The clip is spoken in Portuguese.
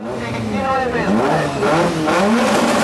Não, não, não, não.